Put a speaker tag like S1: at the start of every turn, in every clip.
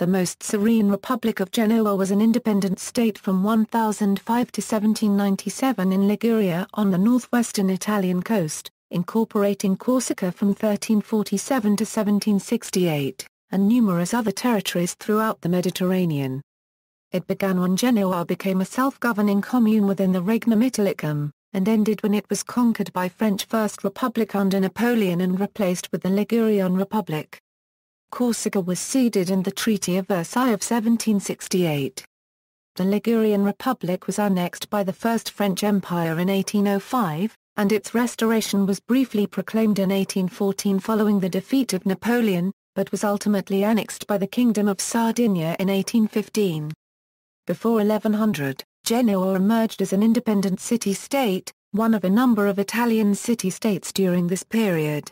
S1: the most serene Republic of Genoa was an independent state from 1005 to 1797 in Liguria on the northwestern Italian coast, incorporating Corsica from 1347 to 1768, and numerous other territories throughout the Mediterranean. It began when Genoa became a self-governing commune within the Regnum Italicum, and ended when it was conquered by French First Republic under Napoleon and replaced with the Ligurian Republic. Corsica was ceded in the Treaty of Versailles of 1768. The Ligurian Republic was annexed by the First French Empire in 1805, and its restoration was briefly proclaimed in 1814 following the defeat of Napoleon, but was ultimately annexed by the Kingdom of Sardinia in 1815. Before 1100, Genoa emerged as an independent city-state, one of a number of Italian city-states during this period.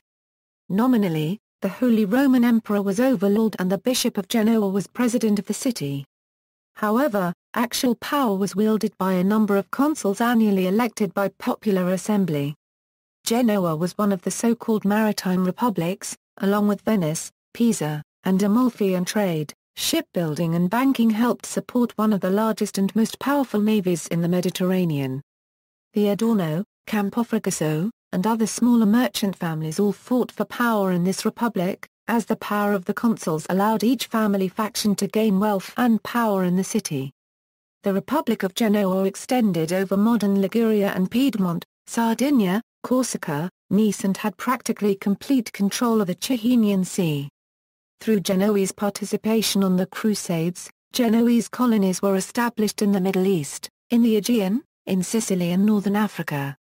S1: Nominally, the Holy Roman Emperor was overlord and the Bishop of Genoa was president of the city. However, actual power was wielded by a number of consuls annually elected by popular assembly. Genoa was one of the so-called maritime republics, along with Venice, Pisa, and Amalfi and trade, shipbuilding and banking helped support one of the largest and most powerful navies in the Mediterranean. The Adorno, Campofragoso, and other smaller merchant families all fought for power in this republic, as the power of the consuls allowed each family faction to gain wealth and power in the city. The Republic of Genoa extended over modern Liguria and Piedmont, Sardinia, Corsica, Nice and had practically complete control of the Tyrrhenian Sea. Through Genoese participation on the Crusades, Genoese colonies were established in the Middle East, in the Aegean, in Sicily and northern Africa.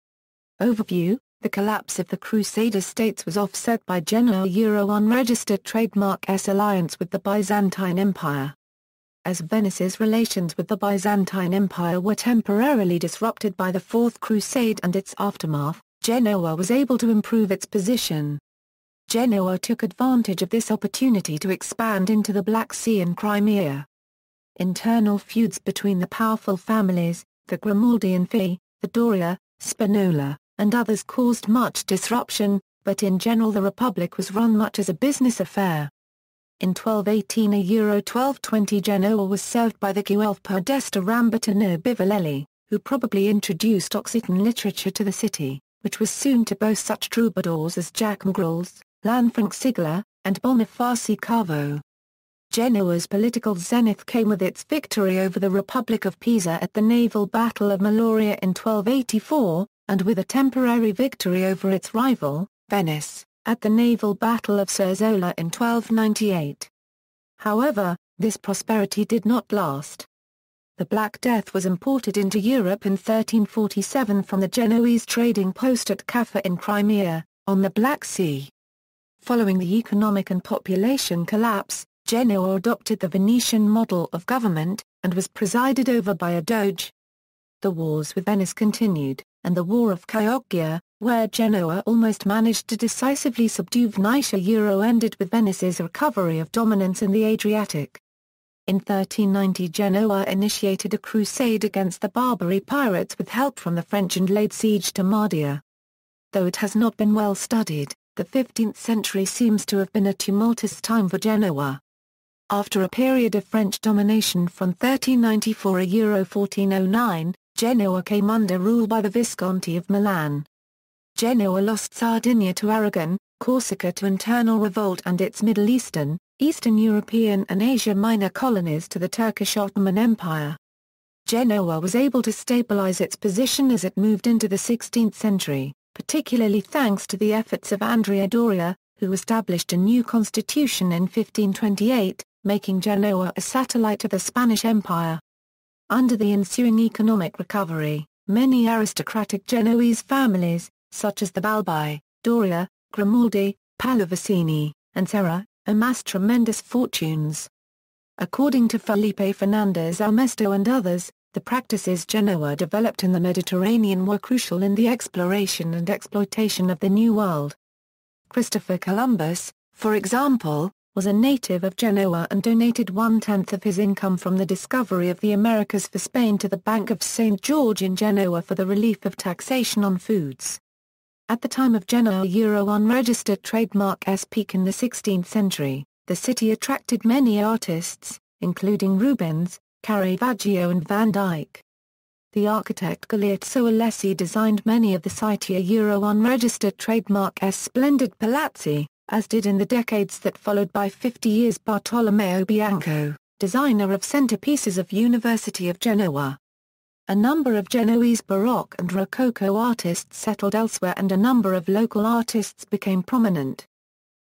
S1: Overview the collapse of the Crusader states was offset by Genoa Euro unregistered trademark S alliance with the Byzantine Empire. As Venice's relations with the Byzantine Empire were temporarily disrupted by the Fourth Crusade and its aftermath, Genoa was able to improve its position. Genoa took advantage of this opportunity to expand into the Black Sea and Crimea. Internal feuds between the powerful families, the Grimaldi and Fee, the Doria, Spinola, and others caused much disruption, but in general the Republic was run much as a business affair. In 1218 a Euro 1220 Genoa was served by the Guelph Podesta Rambertino Buvalelli, who probably introduced Occitan literature to the city, which was soon to boast such troubadours as Jacme Grils, Lanfranc Sigla, and Boniface Cavo. Genoa's political zenith came with its victory over the Republic of Pisa at the naval battle of Meloria in 1284, and with a temporary victory over its rival, Venice, at the naval battle of Cerzola in 1298. However, this prosperity did not last. The Black Death was imported into Europe in 1347 from the Genoese trading post at Kaffa in Crimea, on the Black Sea. Following the economic and population collapse, Genoa adopted the Venetian model of government, and was presided over by a doge. The wars with Venice continued, and the War of Chioggia, where Genoa almost managed to decisively subdue Venetia Euro ended with Venice's recovery of dominance in the Adriatic. In 1390 Genoa initiated a crusade against the Barbary pirates with help from the French and laid siege to Mahdia. Though it has not been well studied, the 15th century seems to have been a tumultuous time for Genoa. After a period of French domination from 1394 a Euro 1409, Genoa came under rule by the Visconti of Milan. Genoa lost Sardinia to Aragon, Corsica to internal revolt and its Middle Eastern, Eastern European and Asia Minor colonies to the Turkish Ottoman Empire. Genoa was able to stabilize its position as it moved into the 16th century, particularly thanks to the efforts of Andrea Doria, who established a new constitution in 1528, making Genoa a satellite of the Spanish Empire. Under the ensuing economic recovery, many aristocratic Genoese families, such as the Balbi, Doria, Grimaldi, Pallavicini, and Serra, amassed tremendous fortunes. According to Felipe Fernandez Armesto and others, the practices Genoa developed in the Mediterranean were crucial in the exploration and exploitation of the New World. Christopher Columbus, for example, was a native of Genoa and donated one-tenth of his income from the discovery of the Americas for Spain to the Bank of St. George in Genoa for the relief of taxation on foods. At the time of Genoa Euro unregistered trademark S peak in the 16th century, the city attracted many artists, including Rubens, Caravaggio and Van Dyck. The architect Galeazzo Alessi designed many of the Citia Euro unregistered trademark S splendid palazzi, as did in the decades that followed by 50 years Bartolomeo Bianco, designer of centerpieces of University of Genoa. A number of Genoese Baroque and Rococo artists settled elsewhere and a number of local artists became prominent.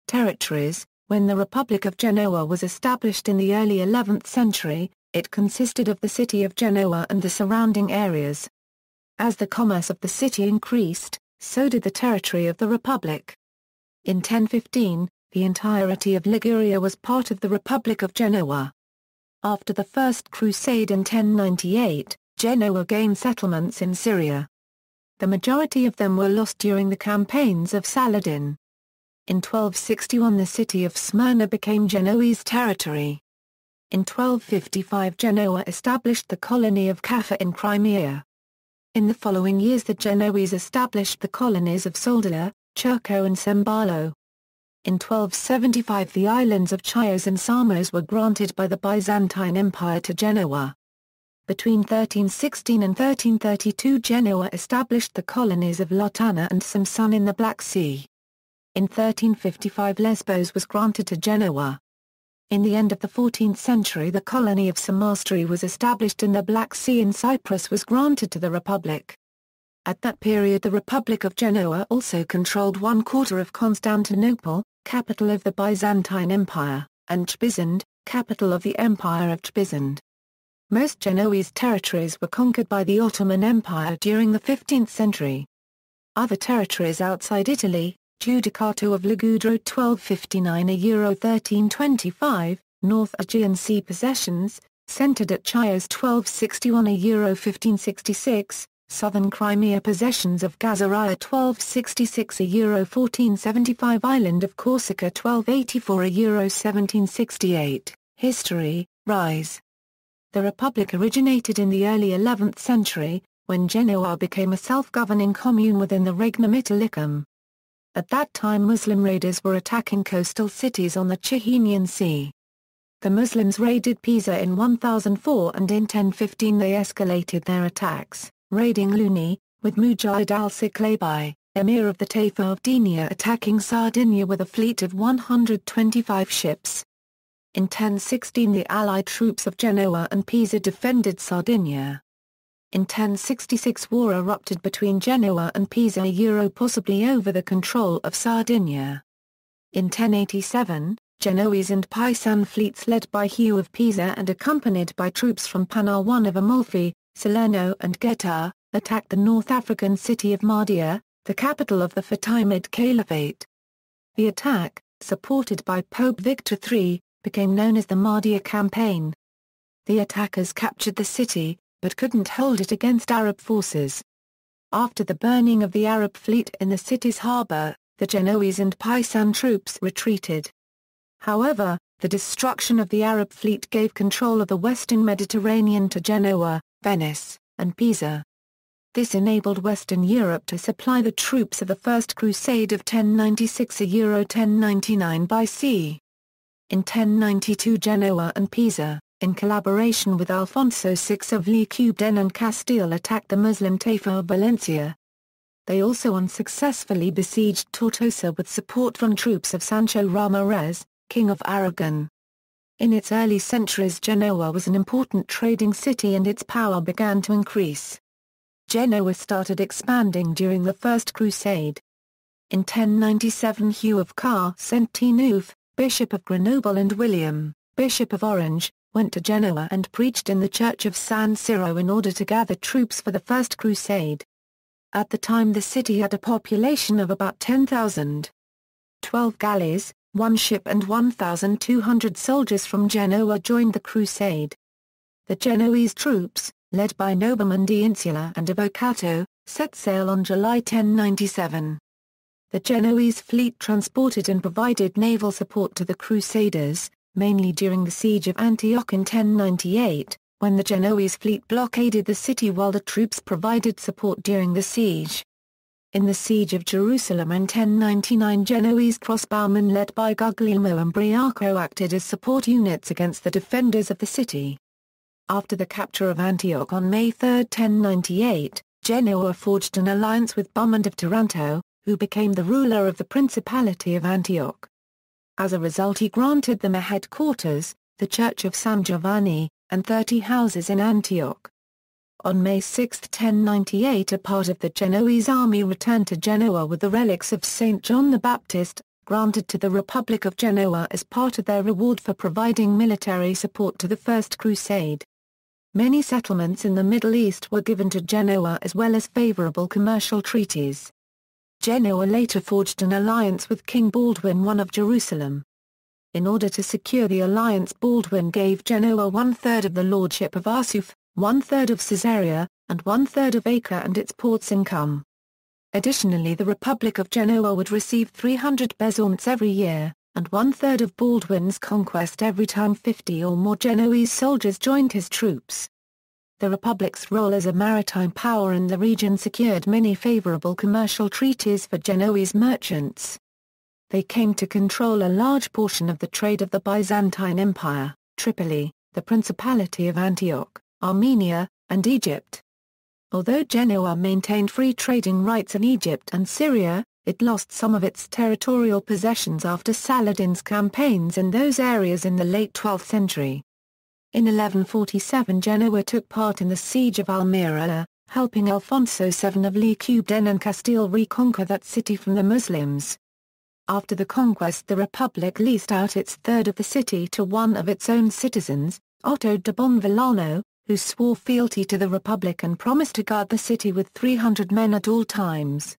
S1: Territories When the Republic of Genoa was established in the early 11th century, it consisted of the city of Genoa and the surrounding areas. As the commerce of the city increased, so did the territory of the Republic. In 1015, the entirety of Liguria was part of the Republic of Genoa. After the First Crusade in 1098, Genoa gained settlements in Syria. The majority of them were lost during the campaigns of Saladin. In 1261 the city of Smyrna became Genoese territory. In 1255 Genoa established the colony of Kaffa in Crimea. In the following years the Genoese established the colonies of Soldulla, Chirco and Cembalo. In 1275 the islands of Chios and Samos were granted by the Byzantine Empire to Genoa. Between 1316 and 1332 Genoa established the colonies of Latana and Samsun in the Black Sea. In 1355 Lesbos was granted to Genoa. In the end of the 14th century the colony of Samastri was established in the Black Sea and Cyprus was granted to the Republic. At that period the Republic of Genoa also controlled one quarter of Constantinople, capital of the Byzantine Empire, and Trebizond, capital of the Empire of Trebizond. Most Genoese territories were conquered by the Ottoman Empire during the 15th century. Other territories outside Italy, Judicato of Lugudro 1259 a Euro 1325, North Aegean Sea possessions, centered at Chios 1261 a Euro 1566, Southern Crimea possessions of Gazaria 1266 a Euro 1475 Island of Corsica 1284 a Euro 1768, History, Rise The Republic originated in the early 11th century, when Genoa became a self-governing commune within the Regnum Italicum. At that time Muslim raiders were attacking coastal cities on the Tyrrhenian Sea. The Muslims raided Pisa in 1004 and in 1015 they escalated their attacks, raiding Luni, with Mujahid al-Siqlabi, emir of the Taifa of Denia attacking Sardinia with a fleet of 125 ships. In 1016 the Allied troops of Genoa and Pisa defended Sardinia. In 1066 war erupted between Genoa and Pisa Euro possibly over the control of Sardinia. In 1087, Genoese and Pisan fleets led by Hugh of Pisa and accompanied by troops from Pinar I of Amalfi, Salerno and Gaeta, attacked the North African city of Mahdia, the capital of the Fatimid Caliphate. The attack, supported by Pope Victor III, became known as the Mahdia Campaign. The attackers captured the city, but couldn't hold it against Arab forces. After the burning of the Arab fleet in the city's harbour, the Genoese and Pisan troops retreated. However, the destruction of the Arab fleet gave control of the western Mediterranean to Genoa, Venice, and Pisa. This enabled Western Europe to supply the troops of the First Crusade of 1096 a Euro 1099 by sea. In 1092 Genoa and Pisa, in collaboration with Alfonso VI of Lequeubden and Castile attacked the Muslim Taifa of Valencia. They also unsuccessfully besieged Tortosa with support from troops of Sancho Ramirez, King of Aragon. In its early centuries Genoa was an important trading city and its power began to increase. Genoa started expanding during the First Crusade. In 1097 Hugh of Châteauneuf, Bishop of Grenoble and William, Bishop of Orange, went to Genoa and preached in the church of San Siro in order to gather troops for the First Crusade. At the time the city had a population of about 10,000. Twelve galleys, one ship and 1,200 soldiers from Genoa joined the crusade. The Genoese troops, led by Nobleman Insula and Avocato, set sail on July 1097. The Genoese fleet transported and provided naval support to the Crusaders, mainly during the siege of Antioch in 1098, when the Genoese fleet blockaded the city while the troops provided support during the siege. In the siege of Jerusalem in 1099 Genoese crossbowmen led by Guglielmo Embriaco acted as support units against the defenders of the city. After the capture of Antioch on May 3, 1098, Genoa forged an alliance with Bohemond of Taranto, who became the ruler of the Principality of Antioch. As a result he granted them a headquarters, the Church of San Giovanni, and 30 houses in Antioch. On May 6, 1098 a part of the Genoese army returned to Genoa with the relics of St. John the Baptist, granted to the Republic of Genoa as part of their reward for providing military support to the First Crusade. Many settlements in the Middle East were given to Genoa as well as favorable commercial treaties. Genoa later forged an alliance with King Baldwin I of Jerusalem. In order to secure the alliance Baldwin gave Genoa one-third of the lordship of Arsuf, one-third of Caesarea, and one-third of Acre and its port's income. Additionally the Republic of Genoa would receive 300 bezants every year, and one-third of Baldwin's conquest every time 50 or more Genoese soldiers joined his troops. The Republic's role as a maritime power in the region secured many favorable commercial treaties for Genoese merchants. They came to control a large portion of the trade of the Byzantine Empire, Tripoli, the Principality of Antioch, Armenia, and Egypt. Although Genoa maintained free trading rights in Egypt and Syria, it lost some of its territorial possessions after Saladin's campaigns in those areas in the late 12th century. In 1147 Genoa took part in the siege of Almeria, helping Alfonso VII of Lequeubden and Castile reconquer that city from the Muslims. After the conquest the Republic leased out its third of the city to one of its own citizens, Otto de Bonvillano, who swore fealty to the Republic and promised to guard the city with 300 men at all times.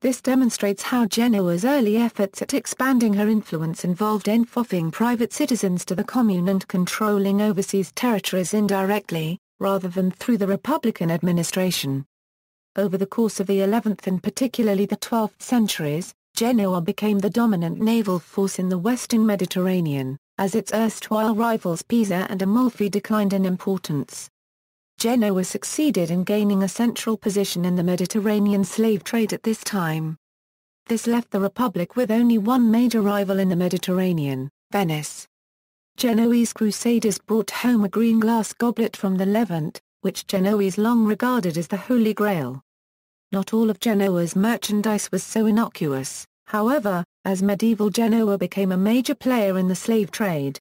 S1: This demonstrates how Genoa's early efforts at expanding her influence involved enfeoffing private citizens to the commune and controlling overseas territories indirectly, rather than through the Republican administration. Over the course of the 11th and particularly the 12th centuries, Genoa became the dominant naval force in the western Mediterranean as its erstwhile rivals Pisa and Amalfi declined in importance. Genoa succeeded in gaining a central position in the Mediterranean slave trade at this time. This left the Republic with only one major rival in the Mediterranean, Venice. Genoese crusaders brought home a green glass goblet from the Levant, which Genoese long regarded as the Holy Grail. Not all of Genoa's merchandise was so innocuous, however, as medieval Genoa became a major player in the slave trade.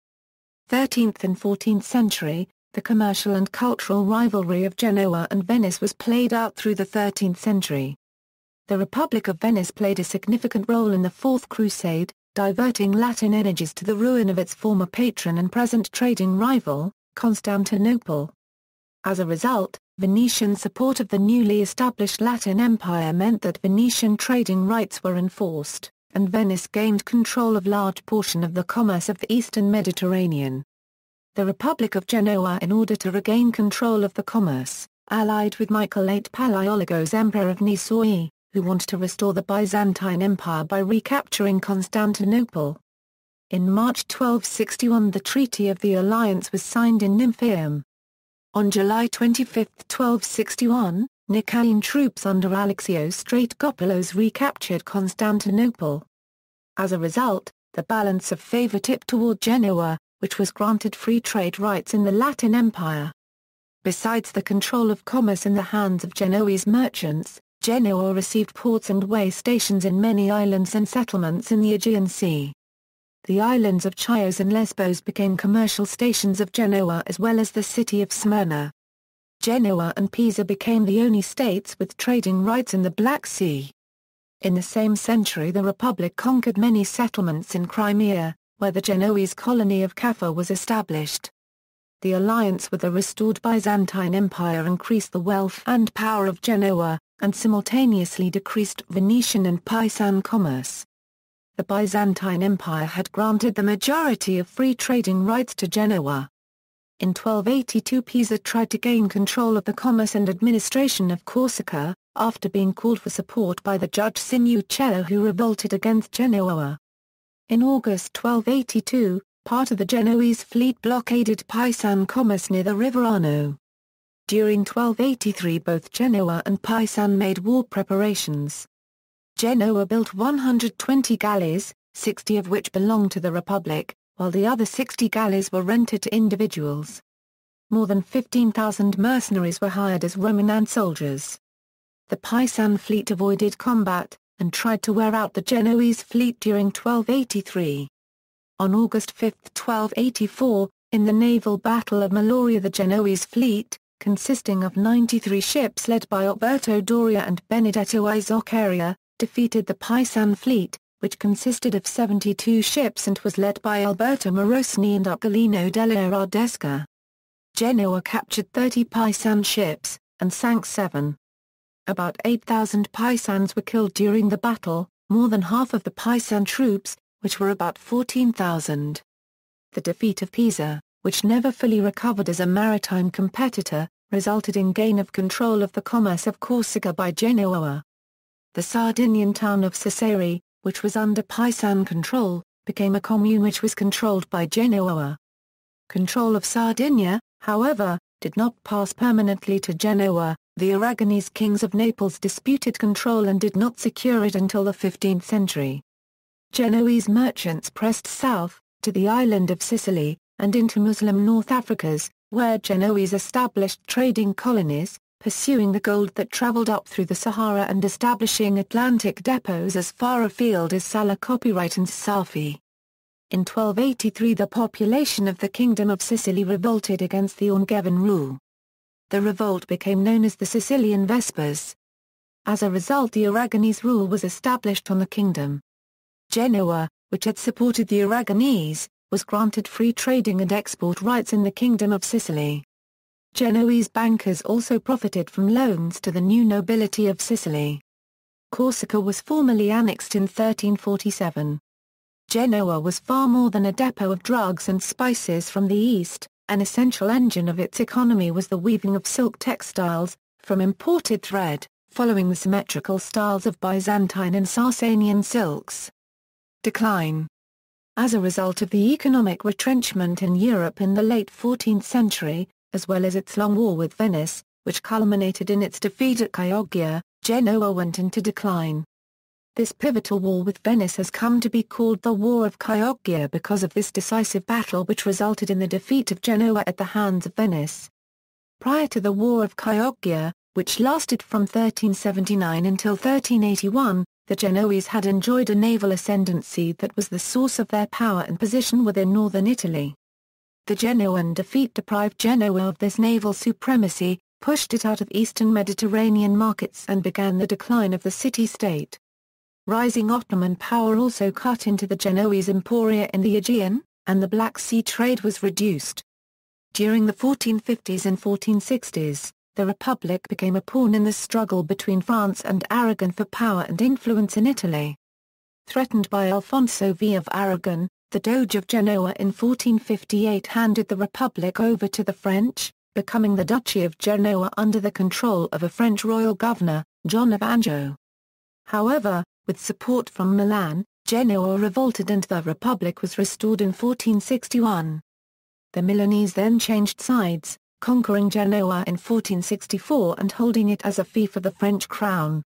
S1: 13th and 14th century, the commercial and cultural rivalry of Genoa and Venice was played out through the 13th century. The Republic of Venice played a significant role in the Fourth Crusade, diverting Latin energies to the ruin of its former patron and present trading rival, Constantinople. As a result, Venetian support of the newly established Latin Empire meant that Venetian trading rights were enforced and Venice gained control of large portion of the commerce of the eastern Mediterranean. The Republic of Genoa in order to regain control of the commerce, allied with Michael VIII Palaiologos Emperor of Nicaea, who wanted to restore the Byzantine Empire by recapturing Constantinople. In March 1261 the Treaty of the Alliance was signed in Nymphaeum. On July 25, 1261, Nicaean troops under Alexios Strategopoulos recaptured Constantinople. As a result, the balance of favor tipped toward Genoa, which was granted free trade rights in the Latin Empire. Besides the control of commerce in the hands of Genoese merchants, Genoa received ports and way stations in many islands and settlements in the Aegean Sea. The islands of Chios and Lesbos became commercial stations of Genoa as well as the city of Smyrna. Genoa and Pisa became the only states with trading rights in the Black Sea. In the same century the Republic conquered many settlements in Crimea, where the Genoese colony of Kaffa was established. The alliance with the restored Byzantine Empire increased the wealth and power of Genoa, and simultaneously decreased Venetian and Pisan commerce. The Byzantine Empire had granted the majority of free trading rights to Genoa. In 1282 Pisa tried to gain control of the commerce and administration of Corsica, after being called for support by the judge Sinucello who revolted against Genoa. In August 1282, part of the Genoese fleet blockaded Pisan commerce near the river Arno. During 1283 both Genoa and Pisan made war preparations, Genoa built 120 galleys, 60 of which belonged to the Republic, while the other 60 galleys were rented to individuals. More than 15,000 mercenaries were hired as Roman soldiers. The Pisan fleet avoided combat, and tried to wear out the Genoese fleet during 1283. On August 5, 1284, in the naval battle of Meloria the Genoese fleet, consisting of 93 ships led by Alberto Doria and Benedetto I defeated the Pisan fleet, which consisted of 72 ships and was led by Alberto Morosini and Ugolino della Ardesca. Genoa captured 30 Pisan ships, and sank seven. About 8,000 Pisans were killed during the battle, more than half of the Pisan troops, which were about 14,000. The defeat of Pisa, which never fully recovered as a maritime competitor, resulted in gain of control of the commerce of Corsica by Genoa. The Sardinian town of Sassari, which was under Pisan control, became a commune which was controlled by Genoa. Control of Sardinia, however, did not pass permanently to Genoa, the Aragonese kings of Naples disputed control and did not secure it until the 15th century. Genoese merchants pressed south, to the island of Sicily, and into Muslim North Africas, where Genoese established trading colonies, pursuing the gold that traveled up through the Sahara and establishing Atlantic depots as far afield as Sala Copyright and Safi. In 1283 the population of the Kingdom of Sicily revolted against the Angevin rule. The revolt became known as the Sicilian Vespers. As a result the Aragonese rule was established on the kingdom. Genoa, which had supported the Aragonese, was granted free trading and export rights in the Kingdom of Sicily. Genoese bankers also profited from loans to the new nobility of Sicily. Corsica was formally annexed in 1347. Genoa was far more than a depot of drugs and spices from the east, an essential engine of its economy was the weaving of silk textiles, from imported thread, following the symmetrical styles of Byzantine and Sasanian silks. Decline As a result of the economic retrenchment in Europe in the late 14th century, as well as its long war with Venice, which culminated in its defeat at Chioggia, Genoa went into decline. This pivotal war with Venice has come to be called the War of Chioggia because of this decisive battle which resulted in the defeat of Genoa at the hands of Venice. Prior to the War of Chioggia, which lasted from 1379 until 1381, the Genoese had enjoyed a naval ascendancy that was the source of their power and position within northern Italy. The Genoan defeat deprived Genoa of this naval supremacy, pushed it out of eastern Mediterranean markets and began the decline of the city-state. Rising Ottoman power also cut into the Genoese emporia in the Aegean, and the Black Sea trade was reduced. During the 1450s and 1460s, the Republic became a pawn in the struggle between France and Aragon for power and influence in Italy. Threatened by Alfonso V of Aragon, the Doge of Genoa in 1458 handed the Republic over to the French, becoming the Duchy of Genoa under the control of a French royal governor, John of Anjou. However, with support from Milan, Genoa revolted and the Republic was restored in 1461. The Milanese then changed sides, conquering Genoa in 1464 and holding it as a fief of the French crown.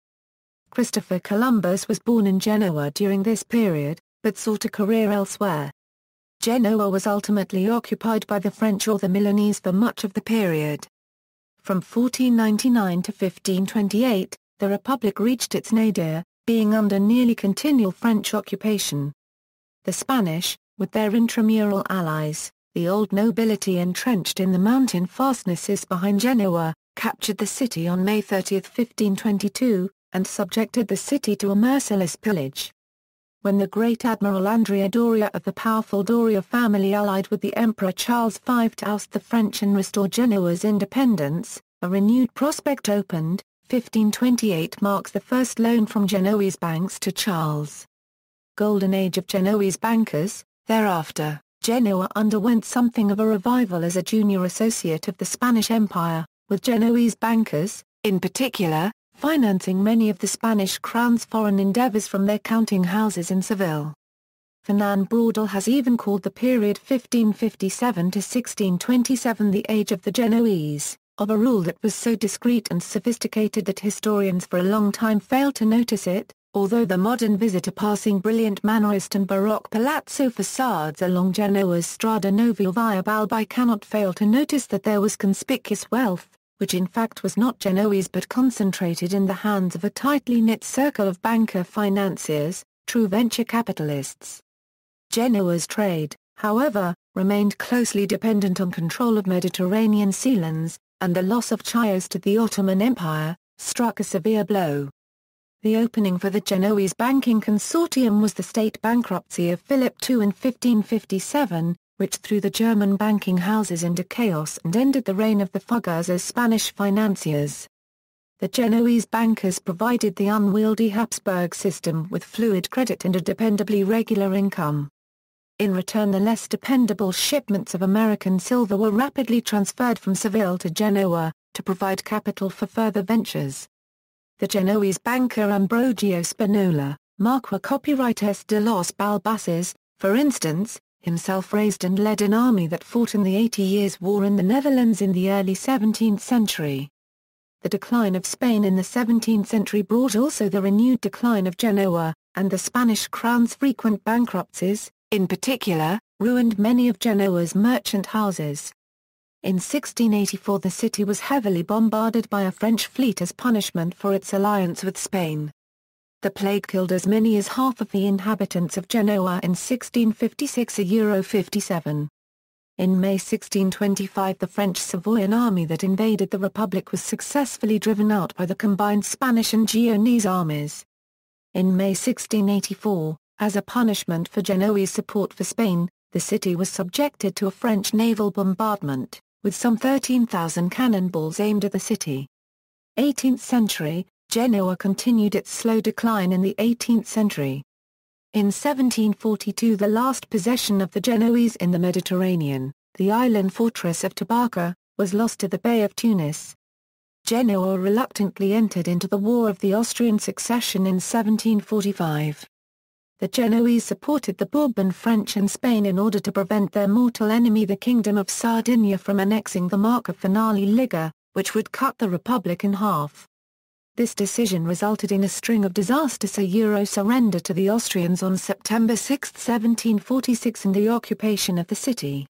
S1: Christopher Columbus was born in Genoa during this period, but sought a career elsewhere. Genoa was ultimately occupied by the French or the Milanese for much of the period. From 1499 to 1528, the Republic reached its nadir, being under nearly continual French occupation. The Spanish, with their intramural allies, the old nobility entrenched in the mountain fastnesses behind Genoa, captured the city on May 30, 1522, and subjected the city to a merciless pillage. When the great Admiral Andrea Doria of the powerful Doria family allied with the Emperor Charles V to oust the French and restore Genoa's independence, a renewed prospect opened, 1528 marks the first loan from Genoese banks to Charles. Golden Age of Genoese bankers, thereafter. Genoa underwent something of a revival as a junior associate of the Spanish Empire, with Genoese bankers, in particular, financing many of the Spanish crown's foreign endeavors from their counting houses in Seville. Fernand Braudel has even called the period 1557 to 1627 the age of the Genoese, of a rule that was so discreet and sophisticated that historians for a long time failed to notice it, although the modern visitor passing brilliant Mannerist and Baroque palazzo facades along Genoa's Strada Nuova via Balbi cannot fail to notice that there was conspicuous wealth, which in fact was not Genoese but concentrated in the hands of a tightly knit circle of banker financiers, true venture capitalists. Genoa's trade, however, remained closely dependent on control of Mediterranean sealands, and the loss of Chios to the Ottoman Empire, struck a severe blow. The opening for the Genoese banking consortium was the state bankruptcy of Philip II in 1557, which threw the German banking houses into chaos and ended the reign of the Fuggers as Spanish financiers. The Genoese bankers provided the unwieldy Habsburg system with fluid credit and a dependably regular income. In return the less dependable shipments of American silver were rapidly transferred from Seville to Genoa, to provide capital for further ventures. The Genoese banker Ambrogio Spinola, Marqua copyrightes de los Balbases, for instance, himself raised and led an army that fought in the Eighty Years' War in the Netherlands in the early 17th century. The decline of Spain in the 17th century brought also the renewed decline of Genoa, and the Spanish crown's frequent bankruptcies, in particular, ruined many of Genoa's merchant houses. In 1684 the city was heavily bombarded by a French fleet as punishment for its alliance with Spain. The plague killed as many as half of the inhabitants of Genoa in 1656 a Euro 57. In May 1625 the French Savoyan army that invaded the Republic was successfully driven out by the combined Spanish and Genoese armies. In May 1684, as a punishment for Genoese support for Spain, the city was subjected to a French naval bombardment, with some 13,000 cannonballs aimed at the city. 18th century, Genoa continued its slow decline in the 18th century. In 1742 the last possession of the Genoese in the Mediterranean, the island fortress of Tabarka, was lost to the Bey of Tunis. Genoa reluctantly entered into the War of the Austrian Succession in 1745. The Genoese supported the Bourbon French and Spain in order to prevent their mortal enemy the Kingdom of Sardinia from annexing the Marca Finale Liga, which would cut the Republic in half. This decision resulted in a string of disasters a Euro surrender to the Austrians on September 6, 1746 and the occupation of the city.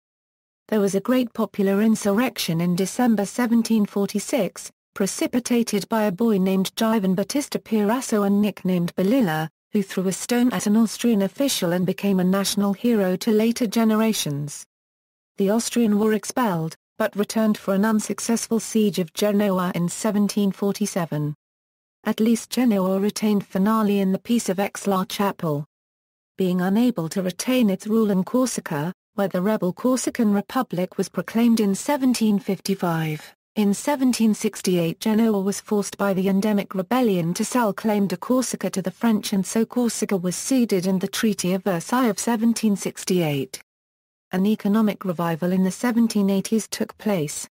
S1: There was a great popular insurrection in December 1746, precipitated by a boy named Giovan Battista Perasso and nicknamed Balilla, who threw a stone at an Austrian official and became a national hero to later generations. The Austrian were expelled, but returned for an unsuccessful siege of Genoa in 1747. At least Genoa retained finale in the Peace of Aix-la-Chapelle. Being unable to retain its rule in Corsica, where the rebel Corsican Republic was proclaimed in 1755, in 1768 Genoa was forced by the endemic rebellion to sell claim to Corsica to the French and so Corsica was ceded in the Treaty of Versailles of 1768. An economic revival in the 1780s took place.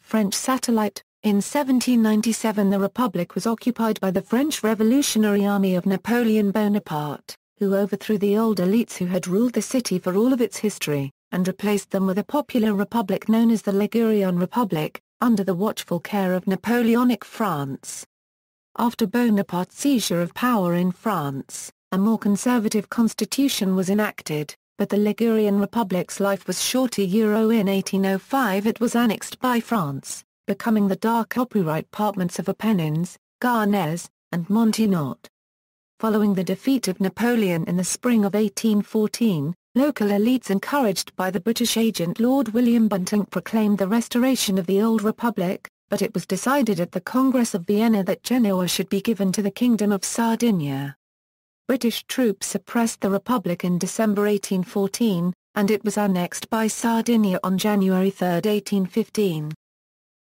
S1: French satellite in 1797 the Republic was occupied by the French Revolutionary Army of Napoleon Bonaparte, who overthrew the old elites who had ruled the city for all of its history, and replaced them with a popular republic known as the Ligurian Republic, under the watchful care of Napoleonic France. After Bonaparte's seizure of power in France, a more conservative constitution was enacted, but the Ligurian Republic's life was short. a Euro in 1805 it was annexed by France becoming the dark copyright departments of Apennines, Garnes, and Montenotte. Following the defeat of Napoleon in the spring of 1814, local elites encouraged by the British agent Lord William Bentinck proclaimed the restoration of the old republic, but it was decided at the Congress of Vienna that Genoa should be given to the Kingdom of Sardinia. British troops suppressed the republic in December 1814, and it was annexed by Sardinia on January 3, 1815.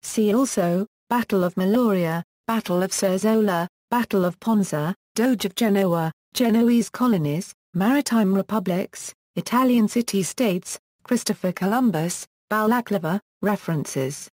S1: See also, Battle of Meloria, Battle of Cerzola, Battle of Ponza, Doge of Genoa, Genoese colonies, Maritime republics, Italian city-states, Christopher Columbus, Balaklava, references